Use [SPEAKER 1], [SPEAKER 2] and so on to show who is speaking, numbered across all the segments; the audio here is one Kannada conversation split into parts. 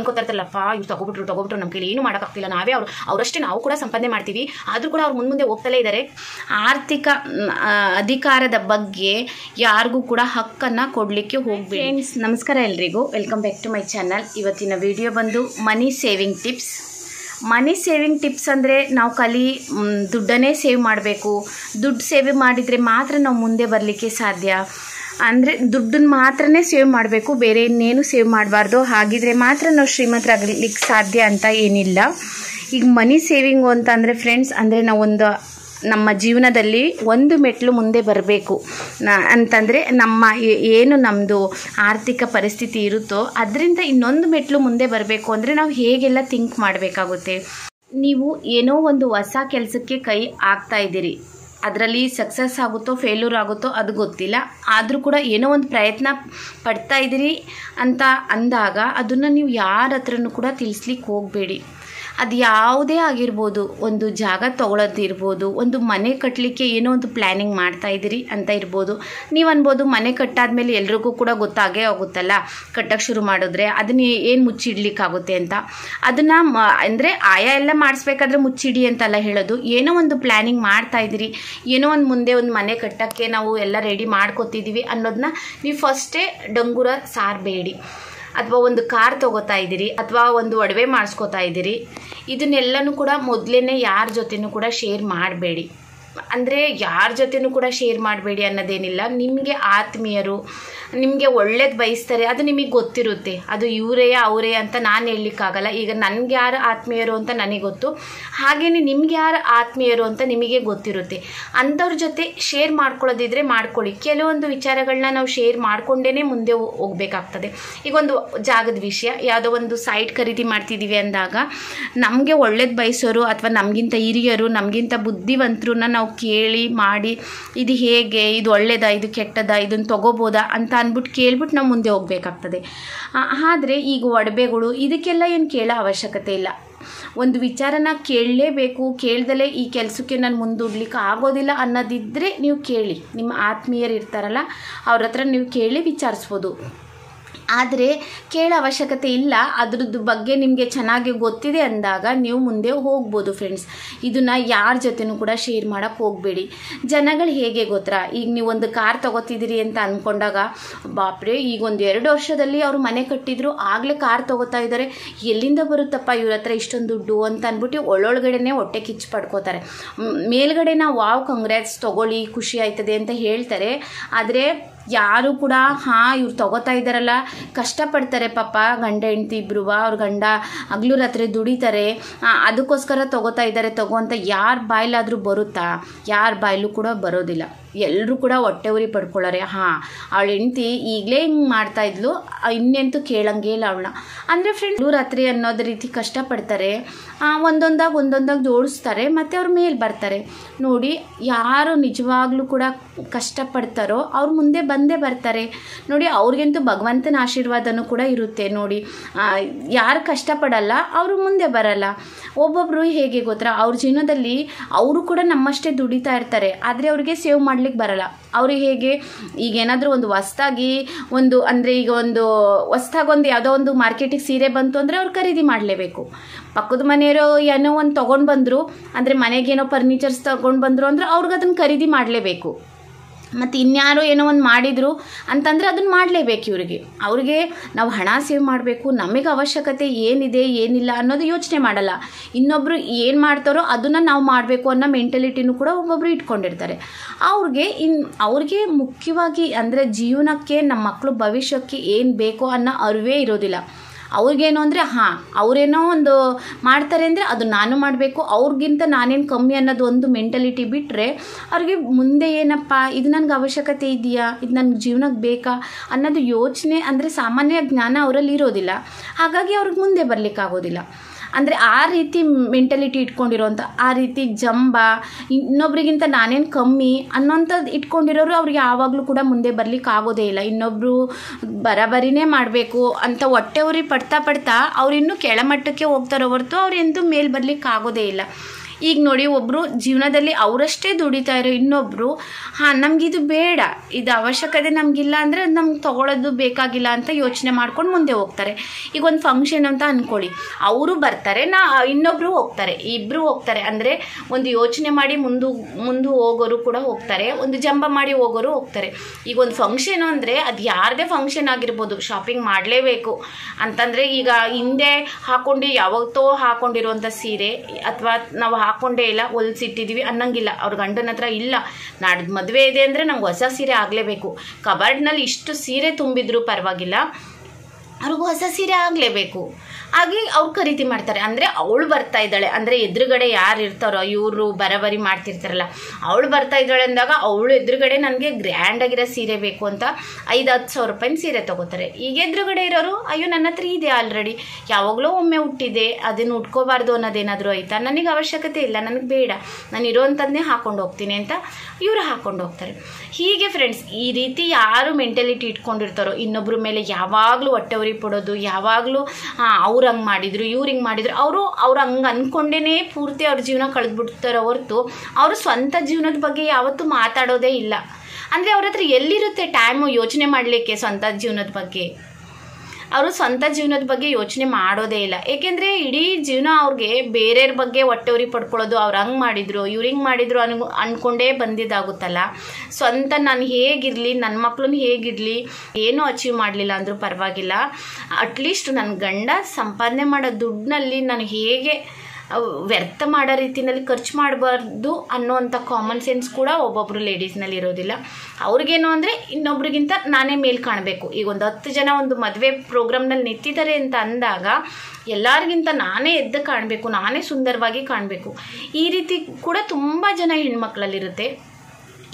[SPEAKER 1] ಅನ್ಕೋತಾ ಇರ್ತಾರಲ್ಲಪ್ಪ ಇವ್ರು ತಗೊಬಿಟ್ರು ತಗೊಬಿಟ್ರು ನಮ್ಮ ಕೈಲಿ ಏನು ಮಾಡೋಕ್ಕಾಗ್ತಿಲ್ಲ. ನಾವೇ ಅವ್ರು ಅವರಷ್ಟೇ ನಾವು ಕೂಡ ಸಂಪಾದನೆ ಮಾಡ್ತೀವಿ. ಆದರೂ ಕೂಡ ಅವ್ರು ಮುಂದೆ ಮುಂದೆ ಹೋಗ್ತಲೇ ಇದ್ದಾರೆ ಆರ್ಥಿಕ ಅಧಿಕಾರದ ಬಗ್ಗೆ ಯಾರಿಗೂ ಕೂಡ ಹಕ್ಕನ್ನು ಕೊಡಲಿಕ್ಕೆ ಹೋಗ್ಬೇಡಿ. ಫ್ರೆಂಡ್ಸ್ ನಮಸ್ಕಾರ ಎಲ್ರಿಗೂ. Welcome back to my channel ಇವತ್ತಿನ ವಿಡಿಯೋ ಬಂದು money saving tips money saving tips ಅಂದರೆ ನಾವು ಕಲಿ ದುಡ್ಡನ್ನೇ ಸೇವ್ ಮಾಡಬೇಕು. ದುಡ್ಡು ಸೇವ್ ಮಾಡಿದರೆ ಮಾತ್ರ ನಾವು ಮುಂದೆ ಬರಲಿಕ್ಕೆ ಸಾಧ್ಯ. ಅಂದರೆ ದುಡ್ಡನ್ನು ಮಾತ್ರನೇ ಸೇವ್ ಮಾಡಬೇಕು, ಬೇರೆ ಇನ್ನೇನು ಸೇವ್ ಮಾಡಬಾರ್ದು. ಹಾಗಿದ್ರೆ ಮಾತ್ರ ನಾವು ಶ್ರೀಮಂತರಾಗಲಿಕ್ಕೆ ಸಾಧ್ಯ ಅಂತ ಏನಿಲ್ಲ. ಈಗ ಮನಿ ಸೇವಿಂಗು ಅಂತ ಅಂದರೆ ಫ್ರೆಂಡ್ಸ್, ಅಂದರೆ ನಾವೊಂದು ನಮ್ಮ ಜೀವನದಲ್ಲಿ ಒಂದು ಮೆಟ್ಲು ಮುಂದೆ ಬರಬೇಕು. ಅಂತಂದರೆ ನಮ್ಮ ಏನು ನಮ್ಮದು ಆರ್ಥಿಕ ಪರಿಸ್ಥಿತಿ ಇರುತ್ತೋ ಅದರಿಂದ ಇನ್ನೊಂದು ಮೆಟ್ಲು ಮುಂದೆ ಬರಬೇಕು ಅಂದರೆ ನಾವು ಹೇಗೆಲ್ಲ ಥಿಂಕ್ ಮಾಡಬೇಕಾಗುತ್ತೆ. ನೀವು ಏನೋ ಒಂದು ಹೊಸ ಕೆಲಸಕ್ಕೆ ಕೈ ಹಾಕ್ತಾ ಇದ್ದೀರಿ. ಅದರಲ್ಲಿ ಸಕ್ಸಸ್ ಆಗುತ್ತೋ ಫೇಲ್ಯೂರ್ ಆಗುತ್ತೋ ಅದು ಗೊತ್ತಿಲ್ಲ. ಆದರೂ ಕೂಡ ಏನೋ ಒಂದು ಪ್ರಯತ್ನ ಪಡ್ತಾ ಇದ್ದೀರಿ ಅಂತ ಅಂದಾಗ ಅದನ್ನು ನೀವು ಯಾರ ಹತ್ರನೂ ಕೂಡ ತಿಳಿಸ್ಲಿಕ್ಕೆ ಹೋಗಬೇಡಿ. ಅದು ಯಾವುದೇ ಆಗಿರ್ಬೋದು, ಒಂದು ಜಾಗ ತೊಗೊಳೋದಿರ್ಬೋದು, ಒಂದು ಮನೆ ಕಟ್ಟಲಿಕ್ಕೆ ಏನೋ ಒಂದು ಪ್ಲ್ಯಾನಿಂಗ್ ಮಾಡ್ತಾ ಇದ್ದೀರಿ ಅಂತ ಇರ್ಬೋದು. ನೀವು ಅನ್ಬೋದು ಮನೆ ಕಟ್ಟಾದ್ಮೇಲೆ ಎಲ್ರಿಗೂ ಕೂಡ ಗೊತ್ತಾಗೇ ಹೋಗುತ್ತಲ್ಲ ಕಟ್ಟಕ್ಕೆ ಶುರು ಮಾಡಿದ್ರೆ ಅದನ್ನ ಏನು ಮುಚ್ಚಿಡ್ಲಿಕ್ಕಾಗುತ್ತೆ ಅಂತ. ಅದನ್ನು ಅಂದರೆ ಆಯಾ ಎಲ್ಲ ಮಾಡಿಸ್ಬೇಕಾದ್ರೆ ಮುಚ್ಚಿಡಿ ಅಂತಲ್ಲ ಹೇಳೋದು. ಏನೋ ಒಂದು ಪ್ಲ್ಯಾನಿಂಗ್ ಮಾಡ್ತಾ ಇದ್ದೀರಿ, ಏನೋ ಒಂದು ಮುಂದೆ ಒಂದು ಮನೆ ಕಟ್ಟೋಕ್ಕೆ ನಾವು ಎಲ್ಲ ರೆಡಿ ಮಾಡ್ಕೋತಿದ್ದೀವಿ ಅನ್ನೋದನ್ನ ನೀವು ಫಸ್ಟೇ ಡಂಗೂರ ಸಾರಬೇಡಿ. ಅಥವಾ ಒಂದು ಕಾರ್ ತಗೋತಾ ಇದ್ದೀರಿ ಅಥವಾ ಒಂದು ಒಡವೆ ಮಾಡಿಸ್ಕೋತಾ ಇದ್ದೀರಿ, ಇದನ್ನೆಲ್ಲನೂ ಕೂಡ ಮೊದಲೇ ಯಾರ ಜೊತೆನೂ ಕೂಡ ಶೇರ್ ಮಾಡಬೇಡಿ. ಅಂದರೆ ಯಾರ ಜೊತೆನೂ ಕೂಡ ಶೇರ್ ಮಾಡಬೇಡಿ ಅನ್ನೋದೇನಿಲ್ಲ. ನಿಮಗೆ ಆತ್ಮೀಯರು, ನಿಮಗೆ ಒಳ್ಳೇದು ಬಯಸ್ತಾರೆ, ಅದು ನಿಮಗೆ ಗೊತ್ತಿರುತ್ತೆ. ಅದು ಇವರೇ, ಅವರೇ ಅಂತ ನಾನು ಹೇಳಲಿಕ್ಕಾಗಲ್ಲ. ಈಗ ನನಗೆ ಯಾರು ಆತ್ಮೀಯರು ಅಂತ ನನಗೆ ಗೊತ್ತು. ಹಾಗೆಯೇ ನಿಮ್ಗೆ ಯಾರು ಆತ್ಮೀಯರು ಅಂತ ನಿಮಗೆ ಗೊತ್ತಿರುತ್ತೆ. ಅಂಥವ್ರ ಜೊತೆ ಶೇರ್ ಮಾಡ್ಕೊಳ್ಳೋದಿದ್ರೆ ಮಾಡ್ಕೊಳ್ಳಿ. ಕೆಲವೊಂದು ವಿಚಾರಗಳನ್ನ ನಾವು ಶೇರ್ ಮಾಡಿಕೊಂಡೇ ಮುಂದೆ ಹೋಗಬೇಕಾಗ್ತದೆ. ಈಗ ಒಂದು ಜಾಗದ ವಿಷಯ, ಯಾವುದೋ ಒಂದು ಸೈಟ್ ಖರೀದಿ ಮಾಡ್ತಿದ್ದೀವಿ ಅಂದಾಗ, ನಮಗೆ ಒಳ್ಳೇದು ಬಯಸೋರು ಅಥವಾ ನಮಗಿಂತ ಹಿರಿಯರು, ನಮಗಿಂತ ಬುದ್ಧಿವಂತರನ್ನ ಕೇಳಿ ಮಾಡಿ, ಇದು ಹೇಗೆ? ಇದು ಒಳ್ಳೇದಾ? ಇದು ಕೆಟ್ಟದಾ? ಇದನ್ನು ತಗೋಬೋದಾ? ಅಂತ ಅಂದ್ಬಿಟ್ಟು ಕೇಳ್ಬಿಟ್ಟು ನಾವು ಮುಂದೆ ಹೋಗಬೇಕಾಗ್ತದೆ. ಆದರೆ ಈಗ ಒಡವೆಗಳು ಇದಕ್ಕೆಲ್ಲ ಏನು ಕೇಳೋ ಅವಶ್ಯಕತೆ ಇಲ್ಲ. ಒಂದು ವಿಚಾರನ ಕೇಳಲೇಬೇಕು. ಕೇಳ್ದಲೇ ಈ ಕೆಲಸಕ್ಕೆ ನಾನು ಮುಂದೂಡ್ಲಿಕ್ಕೆ ಆಗೋದಿಲ್ಲ ಅನ್ನೋದಿದ್ದರೆ ನೀವು ಕೇಳಿ. ನಿಮ್ಮ ಆತ್ಮೀಯರು ಇರ್ತಾರಲ್ಲ, ಅವ್ರ ಹತ್ರ ನೀವು ಕೇಳಿ ವಿಚಾರಿಸ್ಬೋದು. ಆದರೆ ಕೇಳೋ ಅವಶ್ಯಕತೆ ಇಲ್ಲ. ಅದ್ರದ್ದು ಬಗ್ಗೆ ನಿಮಗೆ ಚೆನ್ನಾಗಿ ಗೊತ್ತಿದೆ ಅಂದಾಗ ನೀವು ಮುಂದೆ ಹೋಗ್ಬೋದು ಫ್ರೆಂಡ್ಸ್ ಇದನ್ನು ಯಾರ ಜೊತೆನೂ ಕೂಡ ಶೇರ್ ಮಾಡೋಕ್ಕೆ ಹೋಗಬೇಡಿ. ಜನಗಳು ಹೇಗೆ ಗೊತ್ತಾ? ಈಗ ನೀವು ಒಂದು ಕಾರ್ ತೊಗೋತಿದ್ದೀರಿ ಅಂತ ಅಂದ್ಕೊಂಡಾಗ ಬಾಪ್ರೆ, ಈಗ ಒಂದು ಎರಡು ವರ್ಷದಲ್ಲಿ ಅವರು ಮನೆ ಕಟ್ಟಿದ್ರು, ಆಗಲೇ ಕಾರ್ ತಗೋತಾ ಇದ್ದಾರೆ ಎಲ್ಲಿಂದ ಬರುತ್ತಪ್ಪ ಇವ್ರ ಹತ್ರ ಇಷ್ಟೊಂದು ದುಡ್ಡು? ಅಂತ ಅಂದ್ಬಿಟ್ಟು ಒಳ್ಳೊಳಗಡೆನೆ ಹೊಟ್ಟೆ ಕಿಚ್ಚು ಪಡ್ಕೋತಾರೆ. ಮೇಲ್ಗಡೆ ನಾವು, ವಾವ್ ಕಂಗ್ರ್ಯಾಟ್ಸ್ ತೊಗೊಳ್ಳಿ, ಖುಷಿ ಆಯ್ತದೆ ಅಂತ ಹೇಳ್ತಾರೆ. ಆದರೆ ಯಾರು ಕೂಡ ಹಾಂ ಇವ್ರು ತಗೋತಾ ಇದ್ದಾರಲ್ಲ ಕಷ್ಟಪಡ್ತಾರೆ ಪಾಪ ಗಂಡ ಹೆಂಡ್ತಿ ಇಬ್ರು ಅವ್ರ ಗಂಡ ಹಗ್ಲು ರಾತ್ರಿ ದುಡಿತಾರೆ. ಅದಕ್ಕೋಸ್ಕರ ತಗೋತಾ ಇದ್ದಾರೆ ತಗೋ ಅಂತ ಯಾರ ಬಾಯ್ಲಾದರೂ ಬರುತ್ತಾ? ಯಾರ ಬಾಯ್ಲೂ ಕೂಡ ಬರೋದಿಲ್ಲ. ಎಲ್ಲರೂ ಕೂಡ ಹೊಟ್ಟೆ ಉರಿ ಪಡ್ಕೊಳ್ಳೋರೆ ಹಾಂ. ಅವಳ ಹೆಂಡ್ತಿ ಈಗಲೇ ಹಿಂಗೆ ಮಾಡ್ತಾ ಇದ್ಲು ಆ, ಇನ್ನೆಂತೂ ಕೇಳಂಗೇ ಇಲ್ಲ ಅವಳನ್ನ. ಅಂದರೆ ಫ್ರೆಂಡ್ ರಾತ್ರಿ ಅನ್ನೋದು ರೀತಿ ಕಷ್ಟಪಡ್ತಾರೆ ಒಂದೊಂದಾಗಿ ಒಂದೊಂದಾಗಿ ಜೋಡಿಸ್ತಾರೆ ಮತ್ತು ಅವ್ರ ಮೇಲೆ ಬರ್ತಾರೆ. ನೋಡಿ ಯಾರು ನಿಜವಾಗ್ಲೂ ಕೂಡ ಕಷ್ಟಪಡ್ತಾರೋ ಅವ್ರ ಮುಂದೆ ಬಂದೇ ಬರ್ತಾರೆ. ನೋಡಿ, ಅವ್ರಿಗಂತೂ ಭಗವಂತನ ಆಶೀರ್ವಾದನೂ ಕೂಡ ಇರುತ್ತೆ ನೋಡಿ. ಯಾರು ಕಷ್ಟಪಡಲ್ಲ, ಅವರು ಮುಂದೆ ಬರಲ್ಲ. ಒಬ್ಬೊಬ್ಬರು ಹೇಗೆ ಗೊತ್ತಾ? ಅವ್ರ ಜೀವನದಲ್ಲಿ ಅವರು ಕೂಡ ನಮ್ಮಷ್ಟೇ ದುಡಿತಾ ಇರ್ತಾರೆ. ಆದರೆ ಅವ್ರಿಗೆ ಸೇವ್ ಮಾಡ್ಲಿಕ್ಕೆ ಬರಲ್ಲ. ಅವ್ರಿಗೆ ಹೇಗೆ, ಈಗ ಏನಾದರೂ ಒಂದು ಹೊಸ್ತಾಗಿ ಒಂದು, ಅಂದರೆ ಈಗ ಒಂದು ಹೊಸ್ದಾಗಿ ಒಂದು ಯಾವುದೋ ಒಂದು ಮಾರ್ಕೆಟಿಗೆ ಸೀರೆ ಬಂತು ಅಂದರೆ ಅವ್ರು ಖರೀದಿ ಮಾಡಲೇಬೇಕು. ಪಕ್ಕದ ಮನೆಯವರು ಏನೋ ಒಂದು ತೊಗೊಂಡು ಬಂದರು, ಅಂದರೆ ಮನೆಗೇನೋ ಫರ್ನಿಚರ್ಸ್ ತೊಗೊಂಡು ಬಂದರು ಅಂದರೆ ಅವ್ರಿಗೆ ಅದನ್ನು ಖರೀದಿ ಮಾಡಲೇಬೇಕು. ಮತ್ತು ಇನ್ಯಾರೋ ಏನೋ ಒಂದು ಮಾಡಿದರು ಅಂತಂದರೆ ಅದನ್ನು ಮಾಡಲೇಬೇಕು ಇವರಿಗೆ. ಅವ್ರಿಗೆ ನಾವು ಹಣ ಸೇವ್ ಮಾಡಬೇಕು, ನಮಗೆ ಅವಶ್ಯಕತೆ ಏನಿದೆ, ಏನಿಲ್ಲ ಅನ್ನೋದು ಯೋಚನೆ ಮಾಡಲ್ಲ. ಇನ್ನೊಬ್ಬರು ಏನು ಮಾಡ್ತಾರೋ ಅದನ್ನು ನಾವು ಮಾಡಬೇಕು ಅನ್ನೋ ಮೆಂಟಲಿಟಿನೂ ಕೂಡ ಒಬ್ಬೊಬ್ಬರು ಇಟ್ಕೊಂಡಿರ್ತಾರೆ. ಅವ್ರಿಗೆ ಇನ್, ಅವ್ರಿಗೆ ಮುಖ್ಯವಾಗಿ ಅಂದರೆ ಜೀವನಕ್ಕೆ ನಮ್ಮ ಮಕ್ಕಳು ಭವಿಷ್ಯಕ್ಕೆ ಏನು ಬೇಕೋ ಅನ್ನೋ ಅರಿವೇ ಇರೋದಿಲ್ಲ. ಅವ್ರಿಗೇನು ಅಂದರೆ, ಹಾಂ, ಅವರೇನೋ ಒಂದು ಮಾಡ್ತಾರೆ ಅಂದರೆ ಅದು ನಾನು ಮಾಡಬೇಕು. ಅವ್ರಿಗಿಂತ ನಾನೇನು ಕಮ್ಮಿ ಅನ್ನೋದು ಒಂದು ಮೆಂಟಲಿಟಿ ಬಿಟ್ಟರೆ ಅವ್ರಿಗೆ ಮುಂದೆ ಏನಪ್ಪ, ಇದು ನನಗೆ ಅವಶ್ಯಕತೆ ಇದೆಯಾ, ಇದು ನನ್ನ ಜೀವನಕ್ಕೆ ಬೇಕಾ ಅನ್ನೋದು ಯೋಚನೆ ಅಂದರೆ ಸಾಮಾನ್ಯ ಜ್ಞಾನ ಅವರಲ್ಲಿ ಇರೋದಿಲ್ಲ. ಹಾಗಾಗಿ ಅವ್ರಿಗೆ ಮುಂದೆ ಬರಲಿಕ್ಕಾಗೋದಿಲ್ಲ. ಅಂದರೆ ಆ ರೀತಿ ಮೆಂಟಲಿಟಿ ಇಟ್ಕೊಂಡಿರೋಂಥ ಆ ರೀತಿ ಜಂಬ, ಇನ್ನೊಬ್ರಿಗಿಂತ ನಾನೇನು ಕಮ್ಮಿ ಅನ್ನೋಂಥದ್ದು ಇಟ್ಕೊಂಡಿರೋರು ಅವ್ರಿಗೆ ಯಾವಾಗಲೂ ಕೂಡ ಮುಂದೆ ಬರ್ಲಿಕ್ಕೆ ಆಗೋದೇ ಇಲ್ಲ. ಇನ್ನೊಬ್ಬರು ಬರಬರಿನೇ ಮಾಡಬೇಕು ಅಂತ ಹೊಟ್ಟೆ ಉರಿ ಪಡ್ತಾ ಪಡ್ತಾ ಅವ್ರು ಇನ್ನೂ ಕೆಳಮಟ್ಟಕ್ಕೆ ಹೋಗ್ತಾರೋ ಹೊರತು ಅವ್ರು ಎಂದೂ ಮೇಲೆ ಬರ್ಲಿಕ್ಕೆ ಆಗೋದೇ ಇಲ್ಲ. ಈಗ ನೋಡಿ ಒಬ್ಬರು ಜೀವನದಲ್ಲಿ ಅವರಷ್ಟೇ ದುಡಿತಾ ಇರೋ ಇನ್ನೊಬ್ಬರು ಹಾಂ ನಮಗಿದು ಬೇಡ. ಇದು ಅವಶ್ಯಕತೆ ನಮಗಿಲ್ಲ ಅಂದರೆ ನಮ್ಗೆ ತಗೊಳ್ಳೋದು ಬೇಕಾಗಿಲ್ಲ ಅಂತ ಯೋಚನೆ ಮಾಡ್ಕೊಂಡು ಮುಂದೆ ಹೋಗ್ತಾರೆ. ಈಗ ಒಂದು ಫಂಕ್ಷನ್ ಅಂತ ಅಂದ್ಕೊಳ್ಳಿ ಅವರು ಬರ್ತಾರೆ, ನಾ ಇನ್ನೊಬ್ಬರು ಹೋಗ್ತಾರೆ. ಇಬ್ಬರು ಹೋಗ್ತಾರೆ ಅಂದರೆ ಒಂದು ಯೋಚನೆ ಮಾಡಿ ಮುಂದು, ಮುಂದೆ ಹೋಗೋರು ಕೂಡ ಹೋಗ್ತಾರೆ, ಒಂದು ಜಂಬ ಮಾಡಿ ಹೋಗೋರು ಹೋಗ್ತಾರೆ. ಈಗ ಒಂದು ಫಂಕ್ಷನ್ ಅಂದರೆ ಅದು ಯಾರದೇ ಫಂಕ್ಷನ್ ಆಗಿರ್ಬೋದು ಶಾಪಿಂಗ್ ಮಾಡಲೇಬೇಕು. ಅಂತಂದರೆ ಈಗ ಹಿಂದೆ ಹಾಕೊಂಡು ಯಾವತ್ತೋ ಹಾಕೊಂಡಿರುವಂತ ಸೀರೆ, ಅಥವಾ ನಾವು ಹಾಕೊಂಡೇ ಇಲ್ಲ ಹೊಲ್ಸಿಟ್ಟಿದ್ದೀವಿ ಅನ್ನಂಗಿಲ್ಲ. ಅವ್ರ ಗಂಡನ ಹತ್ರ ಇಲ್ಲ. ನಾಡ್ದು ಮದುವೆ ಇದೆ ಅಂದರೆ ನಂಗೆ ಹೊಸ ಸೀರೆ ಆಗಲೇಬೇಕು. ಕಬಾರ್ಡ್ನಲ್ಲಿ ಇಷ್ಟು ಸೀರೆ ತುಂಬಿದ್ರು ಪರವಾಗಿಲ್ಲ. ಅವ್ರಿಗೂ ಹೊಸ ಸೀರೆ ಆಗಲೇಬೇಕು. ಹಾಗೆ ಅವ್ರು ಖರೀದಿ ಮಾಡ್ತಾರೆ. ಅಂದರೆ ಅವಳು ಬರ್ತಾ ಇದ್ದಾಳೆ. ಅಂದರೆ ಎದುರುಗಡೆ ಯಾರು ಇರ್ತಾರೋ, ಇವರು ಬರಬರಿ ಮಾಡ್ತಿರ್ತಾರಲ್ಲ, ಅವಳು ಬರ್ತಾ ಇದ್ದಾಳೆ ಅಂದಾಗ ಅವಳು ಎದುರುಗಡೆ ನನಗೆ ಗ್ರ್ಯಾಂಡಾಗಿರೋ ಸೀರೆ ಬೇಕು ಅಂತ ಐದು ಹತ್ತು ಸಾವಿರ ರೂಪಾಯಿನ ಸೀರೆ ತೊಗೋತಾರೆ. ಈಗ ಎದುರುಗಡೆ ಇರೋರು, ಅಯ್ಯೋ, ನನ್ನ ಹತ್ರ ಇದೆ ಆಲ್ರೆಡಿ ಯಾವಾಗಲೂ ಒಮ್ಮೆ ಹುಟ್ಟಿದೆ ಅದನ್ನು ಉಟ್ಕೋಬಾರ್ದು ಅನ್ನೋದೇನಾದರೂ ಆಯ್ತಾ? ನನಗೆ ಅವಶ್ಯಕತೆ ಇಲ್ಲ. ನನಗೆ ಬೇಡ. ನಾನು ಇರೋವಂಥದ್ದನ್ನೇ ಹಾಕೊಂಡು ಹೋಗ್ತೀನಿ ಅಂತ ಇವರು ಹಾಕೊಂಡು ಹೋಗ್ತಾರೆ. ಹೀಗೆ ಫ್ರೆಂಡ್ಸ್ ಈ ರೀತಿ ಯಾರು ಮೆಂಟಲಿಟಿ ಇಟ್ಕೊಂಡಿರ್ತಾರೋ ಇನ್ನೊಬ್ಬರ ಮೇಲೆ ಯಾವಾಗಲೂ ಹೊಟ್ಟೆ ಉರಿ ಪಡೋದು, ಯಾವಾಗಲೂ ಅವ್ರು ಹಂಗೆ ಮಾಡಿದ್ರು, ಇವ್ರು ಹಿಂಗೆ ಮಾಡಿದ್ರು, ಅವರು, ಅವ್ರು ಹಂಗೆ ಅಂದ್ಕೊಂಡೇ ಪೂರ್ತಿ ಅವ್ರ ಜೀವನ ಕಳೆದ್ಬಿಡ್ತಾರೆ ಹೊರತು, ಅವರು ಸ್ವಂತ ಜೀವನದ ಬಗ್ಗೆ ಯಾವತ್ತೂ ಮಾತಾಡೋದೇ ಇಲ್ಲ. ಅಂದರೆ ಅವ್ರ ಹತ್ರ ಎಲ್ಲಿರುತ್ತೆ ಟೈಮು ಯೋಚನೆ ಮಾಡಲಿಕ್ಕೆ ಸ್ವಂತ ಜೀವನದ ಬಗ್ಗೆ? ಅವರು ಸ್ವಂತ ಜೀವನದ ಬಗ್ಗೆ ಯೋಚನೆ ಮಾಡೋದೇ ಇಲ್ಲ. ಏಕೆಂದರೆ ಇಡೀ ಜೀವನ ಅವ್ರಿಗೆ ಬೇರೆಯವ್ರ ಬಗ್ಗೆ ಹೊಟ್ಟೆವ್ರಿ ಪಡ್ಕೊಳ್ಳೋದು, ಅವ್ರು ಹಂಗೆ ಮಾಡಿದ್ರು, ಇವ್ರು ಹಿಂಗೆ ಮಾಡಿದ್ರು ಅನ್ ಅಂದ್ಕೊಂಡೇ ಬಂದಿದ್ದಾಗುತ್ತಲ್ಲ. ಸ್ವಂತ ನಾನು ಹೇಗಿರಲಿ ನನ್ನ ಮಕ್ಳನ್ನ ಹೇಗಿರಲಿ, ಏನೂ ಅಚೀವ್ ಮಾಡಲಿಲ್ಲ ಅಂದರೂ ಪರವಾಗಿಲ್ಲ. ಅಟ್ಲೀಸ್ಟ್ ನನ್ನ ಗಂಡ ಸಂಪಾದನೆ ಮಾಡೋ ದುಡ್ಡಿನಲ್ಲಿ ನಾನು ಹೇಗೆ ವ್ಯರ್ಥ ಮಾಡೋ ರೀತಿಯಲ್ಲಿ ಖರ್ಚು ಮಾಡಬಾರ್ದು ಅನ್ನೋವಂಥ ಕಾಮನ್ ಸೆನ್ಸ್ ಕೂಡ ಒಬ್ಬೊಬ್ಬರು ಲೇಡೀಸ್ನಲ್ಲಿ ಇರೋದಿಲ್ಲ. ಅವ್ರಿಗೇನು ಅಂದರೆ ಇನ್ನೊಬ್ರಿಗಿಂತ ನಾನೇ ಮೇಲ್ ಕಾಣಬೇಕು. ಈಗ ಒಂದು ಹತ್ತು ಜನ ಒಂದು ಮದುವೆ ಪ್ರೋಗ್ರಾಮ್ನಲ್ಲಿ ನಿಂತಿದ್ದಾರೆ ಅಂತ ಅಂದಾಗ ಎಲ್ಲರಿಗಿಂತ ನಾನೇ ಎದ್ದು ಕಾಣಬೇಕು, ನಾನೇ ಸುಂದರವಾಗಿ ಕಾಣಬೇಕು. ಈ ರೀತಿ ಕೂಡ ತುಂಬ ಜನ ಹೆಣ್ಮಕ್ಳಲ್ಲಿರುತ್ತೆ.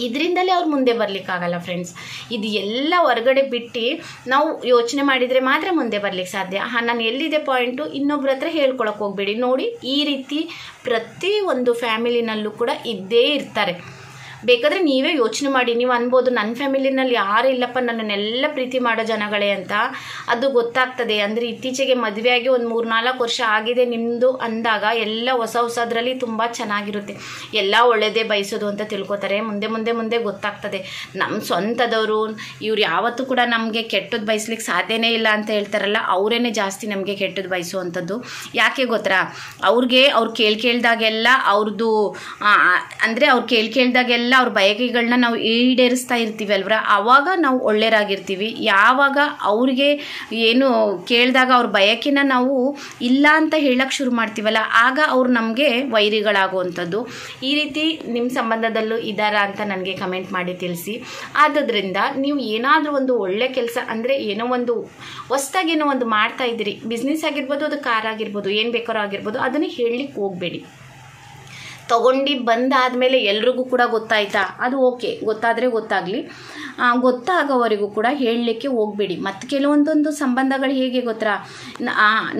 [SPEAKER 1] ಇದರಿಂದಲೇ ಅವ್ರು ಮುಂದೆ ಬರಲಿಕ್ಕಾಗಲ್ಲ ಫ್ರೆಂಡ್ಸ್ ಇದು ಎಲ್ಲ ಹೊರಗಡೆ ಬಿಟ್ಟು ನಾವು ಯೋಚನೆ ಮಾಡಿದರೆ ಮಾತ್ರ ಮುಂದೆ ಬರ್ಲಿಕ್ಕೆ ಸಾಧ್ಯ. ಹಾಂ ನಾನು ಎಲ್ಲಿದೆ ಪಾಯಿಂಟು ಇನ್ನೊಬ್ರ ಹತ್ರ ಹೇಳ್ಕೊಳಕ್ಕೆ ಹೋಗಬೇಡಿ. ನೋಡಿ, ಈ ರೀತಿ ಪ್ರತಿ ಒಂದು ಫ್ಯಾಮಿಲಿನಲ್ಲೂ ಕೂಡ ಇದ್ದೇ ಇರ್ತಾರೆ. ಬೇಕಾದರೆ ನೀವೇ ಯೋಚನೆ ಮಾಡಿ. ನೀವು ಅನ್ಬೋದು ನನ್ನ ಫ್ಯಾಮಿಲಿನಲ್ಲಿ ಯಾರು ಇಲ್ಲಪ್ಪ, ನನ್ನನ್ನೆಲ್ಲ ಪ್ರೀತಿ ಮಾಡೋ ಜನಗಳೇ ಅಂತ. ಅದು ಗೊತ್ತಾಗ್ತದೆ. ಅಂದರೆ ಇತ್ತೀಚೆಗೆ ಮದುವೆಯಾಗಿ ಒಂದು ಮೂರು ನಾಲ್ಕು ವರ್ಷ ಆಗಿದೆ ನಿಮ್ಮದು ಅಂದಾಗ ಎಲ್ಲ ಹೊಸ ಹೊಸದ್ರಲ್ಲಿ ತುಂಬ ಚೆನ್ನಾಗಿರುತ್ತೆ. ಎಲ್ಲ ಒಳ್ಳೆಯದೇ ಬಯಸೋದು ಅಂತ ತಿಳ್ಕೊತಾರೆ. ಮುಂದೆ ಮುಂದೆ ಮುಂದೆ ಗೊತ್ತಾಗ್ತದೆ. ನಮ್ಮ ಸ್ವಂತದವರು, ಇವ್ರು ಯಾವತ್ತೂ ಕೂಡ ನಮಗೆ ಕೆಟ್ಟದ್ದು ಬಯಸ್ಲಿಕ್ಕೆ ಸಾಧ್ಯನೇ ಇಲ್ಲ ಅಂತ ಹೇಳ್ತಾರಲ್ಲ, ಅವರೇನೆ ಜಾಸ್ತಿ ನಮಗೆ ಕೆಟ್ಟದ್ದು ಬಯಸುವಂಥದ್ದು. ಯಾಕೆ ಗೊತ್ತಾ? ಅವ್ರಿಗೆ ಅವ್ರು ಕೇಳಿ ಕೇಳ್ದಾಗೆಲ್ಲ ಅವ್ರದ್ದು ಅಂದರೆ ಅವ್ರು ಕೇಳಿ ಕೇಳ್ದಾಗೆಲ್ಲ ಅವ್ರ ಬಯಕೆಗಳನ್ನ ನಾವು ಈಡೇರಿಸ್ತಾ ಇರ್ತೀವಿ ಅಲ್ವರ? ಆವಾಗ ನಾವು ಒಳ್ಳೆಯರಾಗಿರ್ತೀವಿ. ಯಾವಾಗ ಅವ್ರಿಗೆ ಏನು ಕೇಳಿದಾಗ ಅವ್ರ ಬಯಕೆನ ನಾವು ಇಲ್ಲ ಅಂತ ಹೇಳಕ್ಕೆ ಶುರು ಮಾಡ್ತೀವಲ್ಲ, ಆಗ ಅವ್ರು ನಮಗೆ ವೈರಿಗಳಾಗುವಂಥದ್ದು. ಈ ರೀತಿ ನಿಮ್ಮ ಸಂಬಂಧದಲ್ಲೂ ಇದ್ದಾರಾ ಅಂತ ನನಗೆ ಕಮೆಂಟ್ ಮಾಡಿ ತಿಳಿಸಿ. ಆದ್ದರಿಂದ ನೀವು ಏನಾದರೂ ಒಂದು ಒಳ್ಳೆ ಕೆಲಸ ಅಂದರೆ ಏನೋ ಒಂದು ಹೊಸ್ದಾಗಿ ಒಂದು ಮಾಡ್ತಾ ಇದ್ದೀರಿ. ಬಿಸ್ನೆಸ್ ಆಗಿರ್ಬೋದು ಅದು ಕಾರ್ ಆಗಿರ್ಬೋದು, ಏನು ಬೇಕಾರೋ ಆಗಿರ್ಬೋದು, ಅದನ್ನು ಹೇಳಲಿಕ್ಕೆ ಹೋಗಬೇಡಿ. ತಗೊಂಡು ಬಂದಾದಮೇಲೆ ಎಲ್ರಿಗೂ ಕೂಡ ಗೊತ್ತಾಯ್ತಾ? ಅದು ಓಕೆ. ಗೊತ್ತಾದರೆ ಗೊತ್ತಾಗಲಿ. ಗೊತ್ತಾಗೋವರೆಗೂ ಕೂಡ ಹೇಳಲಿಕ್ಕೆ ಹೋಗಬೇಡಿ. ಮತ್ತು ಕೆಲವೊಂದೊಂದು ಸಂಬಂಧಗಳು ಹೇಗೆ ಗೊತ್ತಾ?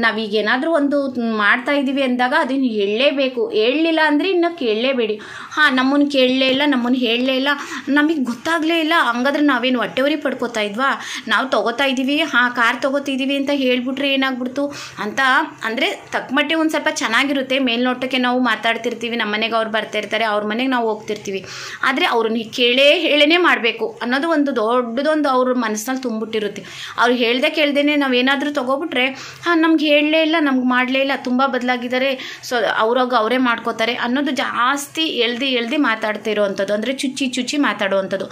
[SPEAKER 1] ನಾವೀಗ ಏನಾದರೂ ಒಂದು ಮಾಡ್ತಾ ಇದ್ದೀವಿ ಅಂದಾಗ ಅದನ್ನು ಹೇಳಲೇಬೇಕು. ಹೇಳಲಿಲ್ಲ ಅಂದರೆ ಇನ್ನು ಕೇಳಲೇಬೇಡಿ. ಹಾಂ ನಮ್ಮನ್ನು ಕೇಳಲೇ ಇಲ್ಲ ನಮ್ಮನ್ನು ಹೇಳಲೇ ಇಲ್ಲ, ನಮಗೆ ಗೊತ್ತಾಗಲೇ ಇಲ್ಲ. ಹಂಗಾದ್ರೆ ನಾವೇನು ಹೊಟ್ಟೆವರಿ ಪಡ್ಕೋತಾ ಇದ್ವಾ? ನಾವು ತೊಗೋತಾ ಇದ್ದೀವಿ, ಹಾಂ, ಕಾರ್ ತೊಗೋತಿದ್ದೀವಿ ಅಂತ ಹೇಳ್ಬಿಟ್ರೆ ಏನಾಗ್ಬಿಡ್ತು? ಅಂತ ಅಂದರೆ ತಕ್ಕಮಟ್ಟೆ ಒಂದು ಸ್ವಲ್ಪ ಚೆನ್ನಾಗಿರುತ್ತೆ. ಮೇಲ್ನೋಟಕ್ಕೆ ನಾವು ಮಾತಾಡ್ತಿರ್ತೀವಿ ನಮ್ಮ ಮನೆಗೆ ಅವ್ರು ಬರ್ತಾ ಇರ್ತಾರೆ, ಅವ್ರ ಮನೆಗೆ ನಾವು ಹೋಗ್ತಿರ್ತೀವಿ. ಆದರೆ ಅವ್ರನ್ನ ಕೇಳೇ ಹೇಳೇ ಮಾಡಬೇಕು ಅನ್ನೋದು ಒಂದು ದೊಡ್ಡದೊಂದು ಅವ್ರ ಮನಸ್ಸಿನಲ್ಲಿ ತುಂಬಿಟ್ಟಿರುತ್ತೆ. ಅವ್ರು ಹೇಳ್ದೆ ನಾವು ಏನಾದರೂ ತೊಗೊಬಿಟ್ರೆ, ಹಾಂ, ನಮ್ಗೆ ಹೇಳಲೇ ಇಲ್ಲ, ನಮ್ಗೆ ಮಾಡಲೇ ಇಲ್ಲ, ತುಂಬ ಬದಲಾಗಿದ್ದಾರೆ ಸೊ ಅವ್ರಾಗ ಅವರೇ ಮಾಡ್ಕೋತಾರೆ ಅನ್ನೋದು ಜಾಸ್ತಿ ಎಳ್ದು ಎಳ್ದು ಮಾತಾಡ್ತಾ ಇರೋವಂಥದ್ದು. ಅಂದರೆ ಚುಚ್ಚಿ ಚುಚ್ಚಿ ಮಾತಾಡುವಂಥದ್ದು.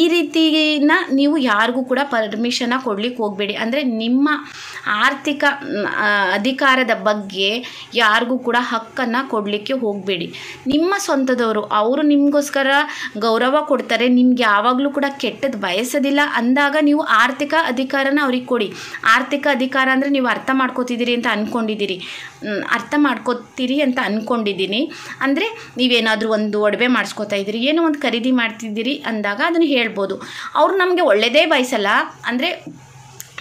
[SPEAKER 1] ಈ ರೀತಿನ ನೀವು ಯಾರಿಗೂ ಕೂಡ ಪರ್ಮಿಷನ ಕೊಡ್ಲಿಕ್ಕೆ ಹೋಗಬೇಡಿ. ಅಂದರೆ ನಿಮ್ಮ ಆರ್ಥಿಕ ಅಧಿಕಾರದ ಬಗ್ಗೆ ಯಾರಿಗೂ ಕೂಡ ಹಕ್ಕನ್ನು ಕೊಡಲಿಕ್ಕೆ ಹೋಗಬೇಡಿ. ನಿಮ್ಮ ಸ್ವಂತದವರು, ಅವರು ನಿಮಗೋಸ್ಕರ ಗೌರವ ಕೊಡ್ತಾರೆ, ನಿಮ್ಗೆ ಯಾವಾಗಲೂ ಕೂಡ ಕೆಟ್ಟದ್ದು ಬಯಸೋದಿಲ್ಲ. ಅಂದಾಗ ನೀವು ಆರ್ಥಿಕ ಅಧಿಕಾರನ ಅವ್ರಿಗೆ ಕೊಡಿ. ಆರ್ಥಿಕ ಅಧಿಕಾರ ಅಂದರೆ ನೀವು ಅರ್ಥ ಮಾಡ್ಕೋತಿದ್ದೀರಿ ಅಂತ ಅಂದ್ಕೊಂಡಿದ್ದೀರಿ ಅರ್ಥ ಮಾಡ್ಕೋತೀರಿ ಅಂತ ಅಂದ್ಕೊಂಡಿದ್ದೀನಿ ಅಂದರೆ ನೀವೇನಾದರೂ ಒಂದು ಒಡವೆ ಮಾಡಿಸ್ಕೋತಾ ಇದ್ದೀರಿ, ಏನೋ ಒಂದು ಖರೀದಿ ಮಾಡ್ತಿದ್ದೀರಿ ಅಂದಾಗ ಅದನ್ನು ಹೇಳ್ಬೋದು. ಅವ್ರು ನಮಗೆ ಒಳ್ಳೆಯದೇ ಬಯಸಲ್ಲ. ಅಂದರೆ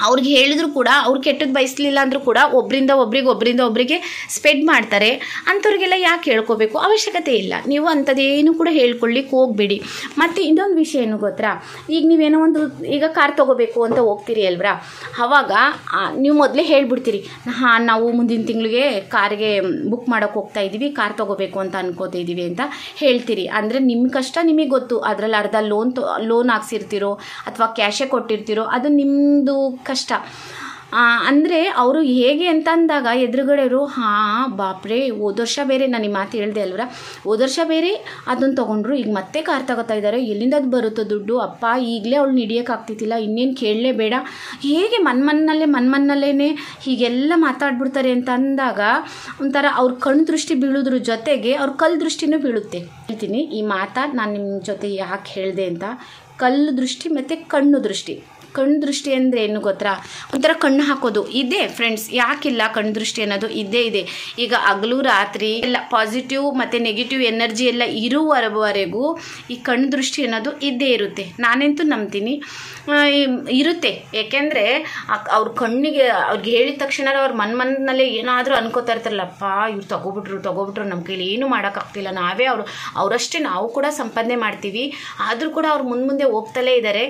[SPEAKER 1] ಅವ್ರಿಗೆ ಹೇಳಿದ್ರು ಕೂಡ, ಅವ್ರು ಕೆಟ್ಟದ್ದು ಬಯಸಲಿಲ್ಲ ಅಂದರೂ ಕೂಡ ಒಬ್ಬರಿಂದ ಒಬ್ರಿಗೆ ಒಬ್ಬರಿಂದ ಒಬ್ಬರಿಗೆ ಸ್ಪೆಡ್ ಮಾಡ್ತಾರೆ. ಅಂಥವ್ರಿಗೆಲ್ಲ ಯಾಕೆ ಹೇಳ್ಕೋಬೇಕು? ಅವಶ್ಯಕತೆ ಇಲ್ಲ. ನೀವು ಅಂಥದ್ದೇನು ಕೂಡ ಹೇಳ್ಕೊಳ್ಳಿಕ್ಕೆ ಹೋಗಬೇಡಿ. ಮತ್ತು ಇನ್ನೊಂದು ವಿಷಯ ಏನು ಗೊತ್ತಾ? ಈಗ ನೀವೇನೋ ಒಂದು, ಈಗ ಕಾರ್ ತೊಗೋಬೇಕು ಅಂತ ಹೋಗ್ತೀರಿ ಅಲ್ವ್ರಾ? ಆವಾಗ ನೀವು ಮೊದಲೇ ಹೇಳ್ಬಿಡ್ತೀರಿ ಹಾಂ ನಾವು ಮುಂದಿನ ತಿಂಗಳಿಗೆ ಕಾರ್ಗೆ ಬುಕ್ ಮಾಡೋಕ್ಕೆ ಹೋಗ್ತಾ ಇದ್ದೀವಿ ಕಾರ್ ತೊಗೋಬೇಕು ಅಂತ ಅನ್ಕೋತಾ ಇದ್ದೀವಿ ಅಂತ ಹೇಳ್ತೀರಿ. ಅಂದರೆ ನಿಮ್ಮ ಕಷ್ಟ ನಿಮಗೆ ಗೊತ್ತು. ಅದರಲ್ಲಿ ಅರ್ಧ ಲೋನ್ ಲೋನ್ ಹಾಕ್ಸಿರ್ತೀರೋ, ಅಥವಾ ಕ್ಯಾಶೇ ಕೊಟ್ಟಿರ್ತೀರೋ, ಅದು ನಿಮ್ಮದು ಕಷ್ಟ. ಅಂದರೆ ಅವರು ಹೇಗೆ ಅಂತ ಅಂದಾಗ ಎದುರುಗಡೆಯವರು, ಹಾಂ, ಬಾಪ್ರೆ, ಹೋದ ವರ್ಷ ಬೇರೆ ನಾನು ಈ ಮಾತು ಹೇಳಿದೆ ಅಲ್ವರ? ಹೋದ ವರ್ಷ ಬೇರೆ ಅದನ್ನು ತೊಗೊಂಡ್ರು, ಈಗ ಮತ್ತೆ ಕಾರ್ ತಗೋತಾ ಇದ್ದಾರೆ ಎಲ್ಲಿಂದ ಅದು ಬರುತ್ತೋ ದುಡ್ಡು? ಅಪ್ಪ, ಈಗಲೇ ಅವಳು ಹಿಡಿಯೋಕ್ಕಾಗ್ತಿದ್ದಿಲ್ಲ ಇನ್ನೇನು ಕೇಳಲೇಬೇಡ. ಹೇಗೆ ಮನ್ಮನ್ನಲ್ಲೇ ಮನ್ಮನ್ನಲ್ಲೇ ಹೀಗೆಲ್ಲ ಮಾತಾಡ್ಬಿಡ್ತಾರೆ ಅಂತ ಅಂದಾಗ ಒಂಥರ ಅವ್ರ ಕಣ್ಣು ದೃಷ್ಟಿ ಬೀಳೋದ್ರ ಜೊತೆಗೆ ಅವ್ರ ಕಲ್ ದೃಷ್ಟಿನೂ ಬೀಳುತ್ತೆ. ಹೇಳ್ತೀನಿ, ಈ ಮಾತಾ ನಾನು ನಿಮ್ಮ ಜೊತೆ ಯಾಕೆ ಹೇಳಿದೆ ಅಂತ? ಕಲ್ಲು ದೃಷ್ಟಿ ಮತ್ತು ಕಣ್ಣು ದೃಷ್ಟಿ. ಕಣ್ಣು ದೃಷ್ಟಿ ಅಂದರೆ ಏನು ಗೊತ್ತಾ? ಒಂಥರ ಕಣ್ಣು ಹಾಕೋದು. ಇದೆ ಫ್ರೆಂಡ್ಸ್ ಯಾಕಿಲ್ಲ ಕಣ್ಣು ದೃಷ್ಟಿ ಅನ್ನೋದು? ಇದ್ದೇ ಇದೆ. ಈಗ ಹಗಲು ರಾತ್ರಿ ಎಲ್ಲ ಪಾಸಿಟಿವ್ ಮತ್ತು ನೆಗೆಟಿವ್ ಎನರ್ಜಿ ಎಲ್ಲ ಇರುವವರೆಗೂ ಈ ಕಣ್ಣು ದೃಷ್ಟಿ ಅನ್ನೋದು ಇದ್ದೇ ಇರುತ್ತೆ. ನಾನಂತೂ ನಂಬ್ತೀನಿ. ಇರುತ್ತೆ. ಯಾಕೆಂದರೆ ಅವ್ರ ಕಣ್ಣಿಗೆ, ಅವ್ರಿಗೆ ಹೇಳಿದ ತಕ್ಷಣ ಅವ್ರ ಮನ್ ಮನಲ್ಲೇ ಏನಾದರೂ ಅನ್ಕೋತಾ ಇರ್ತಾರಲ್ಲಪ್ಪ, ಇವ್ರು ತಗೋಬಿಟ್ರು ತಗೋಬಿಟ್ರು ನಮ್ಮ ಕೈಲಿ ಏನು ಮಾಡೋಕ್ಕಾಗ್ತಿಲ್ಲ. ನಾವೇ ಅವರು ಅವರಷ್ಟೇ ನಾವು ಕೂಡ ಸಂಪಾದನೆ ಮಾಡ್ತೀವಿ. ಆದರೂ ಕೂಡ ಅವ್ರು ಮುಂದೆ ಮುಂದೆ ಹೋಗ್ತಲೇ ಇದ್ದಾರೆ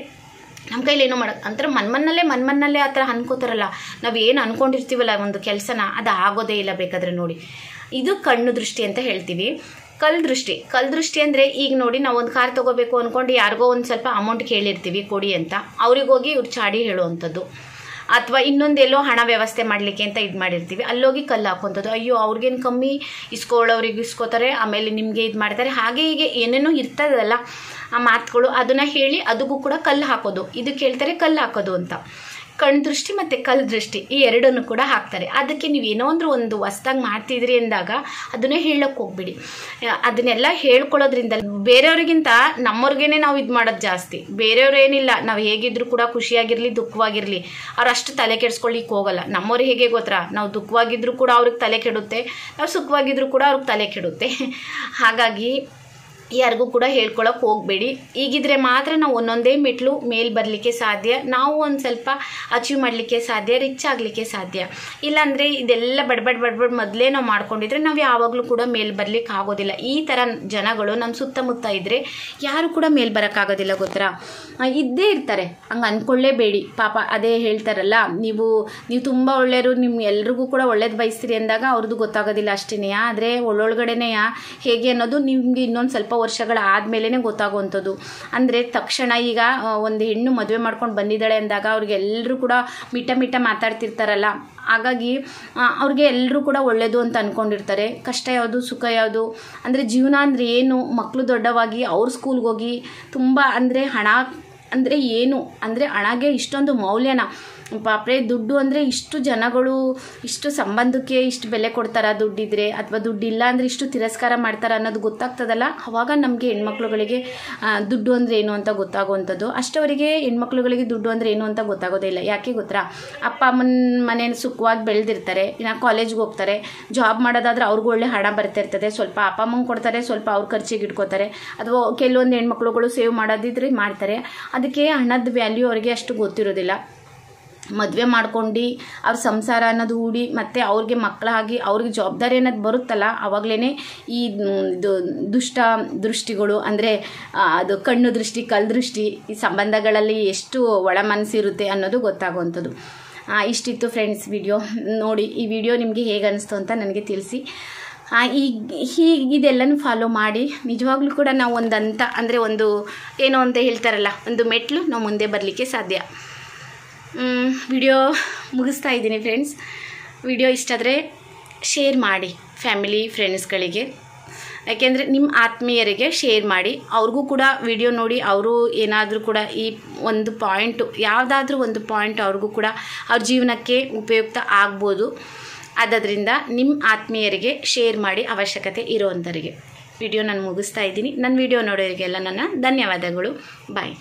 [SPEAKER 1] ನಮ್ಮ ಕೈಲಿ ಏನೋ ಮಾಡೋದು ಅಂದ್ರೆ ಮನ್ಮನ್ನಲ್ಲೇ ಮನ್ಮನ್ನಲ್ಲೇ ಆ ಥರ ಅನ್ಕೋತಾರಲ್ಲ. ನಾವು ಏನು ಅನ್ಕೊಂಡಿರ್ತೀವಲ್ಲ ಒಂದು ಕೆಲಸನ, ಅದು ಆಗೋದೇ ಇಲ್ಲ ಬೇಕಾದ್ರೆ ನೋಡಿ. ಇದು ಕಣ್ಣು ದೃಷ್ಟಿ ಅಂತ ಹೇಳ್ತೀವಿ. ಕಲ್ ದೃಷ್ಟಿ. ಕಲ್ ದೃಷ್ಟಿ ಅಂದರೆ ಈಗ ನೋಡಿ ನಾವು ಒಂದು ಕಾರ್ ತೊಗೋಬೇಕು ಅಂದ್ಕೊಂಡು ಯಾರಿಗೋ ಒಂದು ಸ್ವಲ್ಪ ಅಮೌಂಟ್ ಕೇಳಿರ್ತೀವಿ, ಕೊಡಿ ಅಂತ. ಅವ್ರಿಗೋಗಿ ಇವ್ರು ಚಾಡಿ ಹೇಳುವಂಥದ್ದು. ಅಥವಾ ಇನ್ನೊಂದೆಲ್ಲೋ ಹಣ ವ್ಯವಸ್ಥೆ ಮಾಡಲಿಕ್ಕೆ ಅಂತ ಇದು ಮಾಡಿರ್ತೀವಿ. ಅಲ್ಲೋಗಿ ಕಲ್ಲು ಹಾಕೋಂಥದ್ದು ಅಯ್ಯೋ, ಅವ್ರಿಗೇನು ಕಮ್ಮಿ ಇಸ್ಕೊಳ್ಳೋರಿಗೆ ಇಸ್ಕೋತಾರೆ, ಆಮೇಲೆ ನಿಮಗೆ ಇದು ಮಾಡ್ತಾರೆ. ಹಾಗೆ ಹೀಗೆ ಏನೇನೋ ಇರ್ತದಲ್ಲ. ಆ ಮಾತುಗಳು ಅದನ್ನು ಹೇಳಿ ಅದಕ್ಕೂ ಕೂಡ ಕಲ್ಲು ಹಾಕೋದು. ಇದಕ್ಕೆ ಹೇಳ್ತಾರೆ ಕಲ್ಲು ಹಾಕೋದು ಅಂತ. ಕಣ್ ದೃಷ್ಟಿ ಮತ್ತು ಕಲ್ಲು ದೃಷ್ಟಿ ಈ ಎರಡನ್ನು ಕೂಡ ಹಾಕ್ತಾರೆ. ಅದಕ್ಕೆ ನೀವು ಏನೋ ಅಂದ್ರೆ ಒಂದು ಹೊಸ್ದಾಗಿ ಮಾಡ್ತಿದ್ರಿ ಅಂದಾಗ ಅದನ್ನೇ ಹೇಳಕ್ಕೆ ಹೋಗ್ಬಿಡಿ. ಅದನ್ನೆಲ್ಲ ಹೇಳ್ಕೊಳ್ಳೋದ್ರಿಂದ ಬೇರೆಯವ್ರಿಗಿಂತ ನಮ್ಮವ್ರಿಗೇನೆ ನಾವು ಇದು ಮಾಡೋದು ಜಾಸ್ತಿ. ಬೇರೆಯವ್ರು ಏನಿಲ್ಲ, ನಾವು ಹೇಗಿದ್ರು ಕೂಡ ಖುಷಿಯಾಗಿರಲಿ, ದುಃಖವಾಗಿರಲಿ. ಅವ್ರು ಅಷ್ಟು ತಲೆ ಕೆಡಿಸ್ಕೊಳ್ಳಿಕ್ಕೆ ಹೋಗಲ್ಲ. ನಮ್ಮವ್ರು ಹೇಗೆ ಗೊತ್ತಾ? ನಾವು ದುಃಖವಾಗಿದ್ದರೂ ಕೂಡ ಅವ್ರಿಗೆ ತಲೆ ಕೆಡುತ್ತೆ, ನಾವು ಸುಖವಾಗಿದ್ದರೂ ಕೂಡ ಅವ್ರಿಗೆ ತಲೆ ಕೆಡುತ್ತೆ. ಹಾಗಾಗಿ ಯಾರಿಗೂ ಕೂಡ ಹೇಳ್ಕೊಳಕ್ಕೆ ಹೋಗಬೇಡಿ. ಈಗಿದ್ರೆ ಮಾತ್ರ ನಾವು ಒಂದೊಂದೇ ಮೆಟ್ಲು ಮೇಲೆ ಬರಲಿಕ್ಕೆ ಸಾಧ್ಯ, ನಾವು ಒಂದು ಸ್ವಲ್ಪ ಅಚೀವ್ ಮಾಡಲಿಕ್ಕೆ ಸಾಧ್ಯ ರಿಚ್ ಆಗಲಿಕ್ಕೆ ಸಾಧ್ಯ. ಇಲ್ಲಾಂದರೆ ಇದೆಲ್ಲ ಬಡ್ಬಡ್ ಬಡ್ಬಡ್ ಮೊದಲೇ ನಾವು ಮಾಡ್ಕೊಂಡಿದ್ರೆ ನಾವು ಯಾವಾಗಲೂ ಕೂಡ ಮೇಲೆ ಬರ್ಲಿಕ್ಕೆ ಆಗೋದಿಲ್ಲ. ಈ ಥರ ಜನಗಳು ನಮ್ಮ ಸುತ್ತಮುತ್ತ ಇದ್ದರೆ ಯಾರು ಕೂಡ ಮೇಲೆ ಬರೋಕ್ಕಾಗೋದಿಲ್ಲ ಗೊತ್ತಾ? ಇದ್ದೇ ಇರ್ತಾರೆ. ಹಂಗೆ ಅಂದ್ಕೊಳ್ಳೇಬೇಡಿ ಪಾಪ ಅದೇ ಹೇಳ್ತಾರಲ್ಲ, ನೀವು ನೀವು ತುಂಬ ಒಳ್ಳೆಯರು ನಿಮ್ಮ ಎಲ್ರಿಗೂ ಕೂಡ ಒಳ್ಳೇದು ಬಯಸ್ತೀರಿ ಅಂದಾಗ ಅವ್ರದ್ದು ಗೊತ್ತಾಗೋದಿಲ್ಲ ಅಷ್ಟೇ ಆದರೆ ಒಳ್ಳೊಳಗಡೆನೇ ಹೇಗೆ ಅನ್ನೋದು ನಿಮಗೆ ಇನ್ನೊಂದು ಸ್ವಲ್ಪ ವರ್ಷಗಳ ಆದಮೇಲೆ ಗೊತ್ತಾಗುವಂಥದ್ದು. ಅಂದರೆ ತಕ್ಷಣ ಈಗ ಒಂದು ಹೆಣ್ಣು ಮದುವೆ ಮಾಡ್ಕೊಂಡು ಬಂದಿದ್ದಾಳೆ ಅಂದಾಗ ಅವ್ರಿಗೆ ಎಲ್ಲರೂ ಕೂಡ ಮಿಟ ಮಿಟ ಮಾತಾಡ್ತಿರ್ತಾರಲ್ಲ. ಹಾಗಾಗಿ ಅವ್ರಿಗೆ ಎಲ್ಲರೂ ಕೂಡ ಒಳ್ಳೆಯದು ಅಂತ ಅಂದ್ಕೊಂಡಿರ್ತಾರೆ ಕಷ್ಟ ಯಾವುದು, ಸುಖ ಯಾವುದು? ಅಂದರೆ ಜೀವನ ಅಂದರೆ ಏನು? ಮಕ್ಕಳು ದೊಡ್ಡವಾಗಿ ಅವ್ರ ಸ್ಕೂಲ್ಗೆ ಹೋಗಿ ತುಂಬ ಅಂದರೆ ಹಣ, ಅಂದರೆ ಏನು? ಅಂದರೆ ಹಣಗೆ ಇಷ್ಟೊಂದು ಮೌಲ್ಯನ. ಪಾಪ್ರೆ ದುಡ್ಡು ಅಂದರೆ ಇಷ್ಟು ಜನಗಳು ಇಷ್ಟು ಸಂಬಂಧಕ್ಕೆ ಇಷ್ಟು ಬೆಲೆ ಕೊಡ್ತಾರ ದುಡ್ಡಿದ್ರೆ? ಅಥವಾ ದುಡ್ಡಿಲ್ಲ ಅಂದರೆ ಇಷ್ಟು ತಿರಸ್ಕಾರ ಮಾಡ್ತಾರ ಅನ್ನೋದು ಗೊತ್ತಾಗ್ತದಲ್ಲ? ಅವಾಗ ನಮಗೆ ಹೆಣ್ಮಕ್ಳುಗಳಿಗೆ ದುಡ್ಡು ಅಂದರೆ ಏನು ಅಂತ ಗೊತ್ತಾಗುವಂಥದ್ದು ಅಷ್ಟವರಿಗೆ ಹೆಣ್ಮಕ್ಳುಗಳಿಗೆ ದುಡ್ಡು ಅಂದರೆ ಏನು ಅಂತ ಗೊತ್ತಾಗೋದೇ ಇಲ್ಲ. ಯಾಕೆ ಗೊತ್ತಾ? ಅಪ್ಪ ಅಮ್ಮನ ಮನೆ ಸುಖವಾಗಿ ಬೆಳೆದಿರ್ತಾರೆ, ಇನ್ನು ಕಾಲೇಜ್ಗೆ ಹೋಗ್ತಾರೆ ಜಾಬ್ ಮಾಡೋದಾದ್ರೆ ಅವ್ರಿಗೂ ಒಳ್ಳೆ ಹಣ ಬರ್ತಾ ಇರ್ತದೆ. ಸ್ವಲ್ಪ ಅಪ್ಪ ಅಮ್ಮಂಗೆ ಕೊಡ್ತಾರೆ, ಸ್ವಲ್ಪ ಅವ್ರ ಖರ್ಚಿಗೆ ಇಟ್ಕೋತಾರೆ. ಅಥವಾ ಕೆಲವೊಂದು ಹೆಣ್ಮಕ್ಳುಗಳು ಸೇವ್ ಮಾಡೋದಿದ್ರೆ ಮಾಡ್ತಾರೆ. ಅದಕ್ಕೆ ಹಣದ ವ್ಯಾಲ್ಯೂ ಅವರಿಗೆ ಅಷ್ಟು ಗೊತ್ತಿರೋದಿಲ್ಲ. ಮದುವೆ ಮಾಡ್ಕೊಂಡು ಅವ್ರ ಸಂಸಾರ ಅನ್ನೋದು ಹೂಡಿ ಮತ್ತು ಅವ್ರಿಗೆ ಮಕ್ಕಳಾಗಿ ಅವ್ರಿಗೆ ಜವಾಬ್ದಾರಿ ಅನ್ನೋದು ಬರುತ್ತಲ್ಲ ಆವಾಗಲೇ ಈ ದುಷ್ಟ ದೃಷ್ಟಿಗಳು ಅಂದರೆ ಅದು ಕಣ್ಣು ದೃಷ್ಟಿ, ಕಲ್ ದೃಷ್ಟಿ ಈ ಸಂಬಂಧಗಳಲ್ಲಿ ಎಷ್ಟು ಒಳ ಮನಸ್ಸಿರುತ್ತೆ ಅನ್ನೋದು ಗೊತ್ತಾಗುವಂಥದ್ದು. ಇಷ್ಟಿತ್ತು ಫ್ರೆಂಡ್ಸ್ ವಿಡಿಯೋ ನೋಡಿ, ಈ ವಿಡಿಯೋ ನಿಮಗೆ ಹೇಗೆ ಅನಿಸ್ತು ಅಂತ ನನಗೆ ತಿಳಿಸಿ. ಈಗ ಹೀಗೆ ಇದೆಲ್ಲನೂ ಫಾಲೋ ಮಾಡಿ. ನಿಜವಾಗ್ಲೂ ಕೂಡ ನಾವು ಒಂದು ಹಂತ ಅಂದರೆ ಒಂದು ಏನೋ ಅಂತ ಹೇಳ್ತಾರಲ್ಲ, ಒಂದು ಮೆಟ್ಲು ನಾವು ಮುಂದೆ ಬರಲಿಕ್ಕೆ ಸಾಧ್ಯ. ವಿಡಿಯೋ ಮುಗಿಸ್ತಾ ಇದ್ದೀನಿ ಫ್ರೆಂಡ್ಸ್ ವಿಡಿಯೋ ಇಷ್ಟ ಆದರೆ ಶೇರ್ ಮಾಡಿ ಫ್ಯಾಮಿಲಿ ಫ್ರೆಂಡ್ಸ್ಗಳಿಗೆ ಯಾಕೆಂದರೆ ನಿಮ್ಮ ಆತ್ಮೀಯರಿಗೆ ಶೇರ್ ಮಾಡಿ. ಅವ್ರಿಗೂ ಕೂಡ ವಿಡಿಯೋ ನೋಡಿ, ಅವರು ಏನಾದರೂ ಕೂಡ ಈ ಒಂದು ಪಾಯಿಂಟು ಯಾವುದಾದ್ರೂ ಒಂದು ಪಾಯಿಂಟ್ ಅವ್ರಿಗೂ ಕೂಡ ಅವ್ರ ಜೀವನಕ್ಕೆ ಉಪಯುಕ್ತ ಆಗ್ಬೋದು. ಆದ್ದರಿಂದ ನಿಮ್ಮ ಆತ್ಮೀಯರಿಗೆ ಶೇರ್ ಮಾಡಿ ಅವಶ್ಯಕತೆ ಇರೋವಂಥವರಿಗೆ ವಿಡಿಯೋ ನಾನು ಮುಗಿಸ್ತಾ ಇದ್ದೀನಿ. ನನ್ನ ವಿಡಿಯೋ ನೋಡೋರಿಗೆಲ್ಲ ನನ್ನ ಧನ್ಯವಾದಗಳು. ಬಾಯ್